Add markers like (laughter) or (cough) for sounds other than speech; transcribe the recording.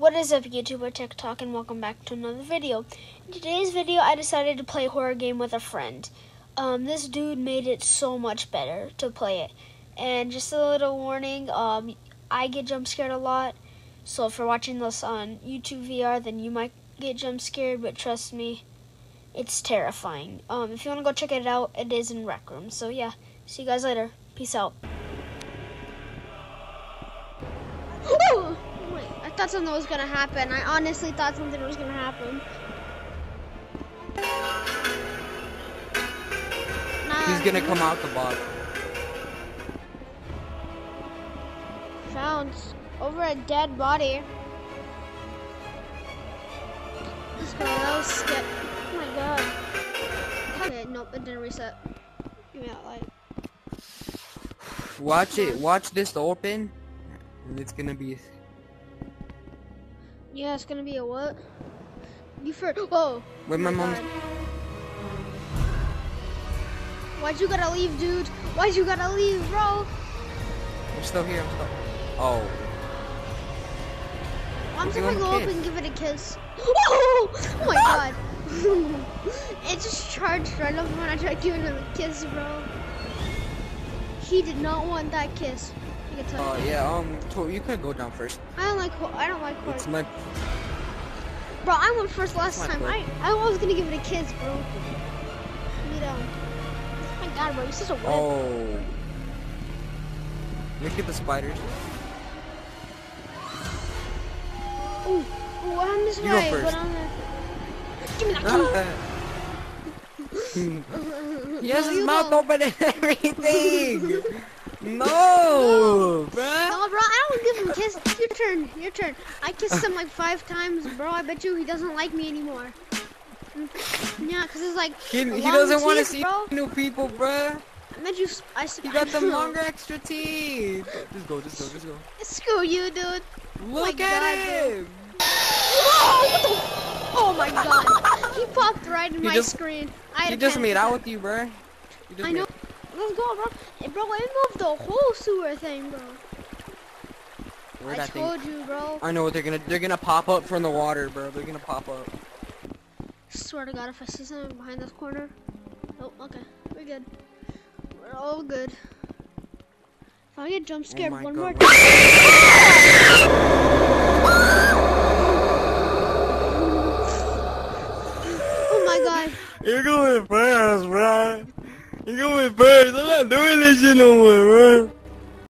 What is up YouTuber TikTok and welcome back to another video. In today's video I decided to play a horror game with a friend. Um, this dude made it so much better to play it. And just a little warning, um, I get jump scared a lot. So if you're watching this on YouTube VR then you might get jump scared but trust me, it's terrifying. Um, if you want to go check it out, it is in Rec Room. So yeah, see you guys later. Peace out. Thought something was gonna happen. I honestly thought something was gonna happen. He's gonna come out the box. Found over a dead body. Let's go. That was skip. Oh my god. Okay, nope, it didn't reset. Give me that light. Watch it. Watch this open. And it's gonna be. Yeah, it's gonna be a what? You for whoa. Wait, my mom's. God. Why'd you gotta leave, dude? Why'd you gotta leave, bro? I'm still here. I'm still. Oh. I'm just gonna go up and give it a kiss. Oh, (laughs) oh my ah! god. (laughs) it just charged right up when I tried giving him a kiss, bro. He did not want that kiss. You can tell. Oh yeah. Um. Tor, you could go down first. I don't like. I don't like It's my. Bro, I went first last time. I I was gonna give it a kiss, bro. You know. Oh my god, bro, you're such a wimp. Oh. Look at the spiders. Ooh, ooh, I'm this You way, but I'm the... Give me that. he has his mouth open and (laughs) everything. no, bruh. No, bro, I don't give him a kiss. Your turn, your turn. I kissed him like five times, bro. I bet you he doesn't like me anymore. Yeah, cause it's like He, he doesn't want to see bro. new people, bro. I bet you. I. He got I them longer extra teeth. Just go, just go, just go. Screw you, dude. Oh Look my at God, him. Whoa, Oh my god. He popped right in He my just- screen. I He just made out with you, bro. Just I know. Let's go, bro. Hey, bro, it moved the whole sewer thing, bro. Where'd I that thing? told you, bro. I know what they're gonna. They're gonna pop up from the water, bro. They're gonna pop up. Swear to God, if I see something behind this corner. Oh, okay. We're good. We're all good. If I get jump scared Oh my one God. more (laughs) time. Oh my god. You're going first, bro. You're going first. I'm not doing this shit no more, bro.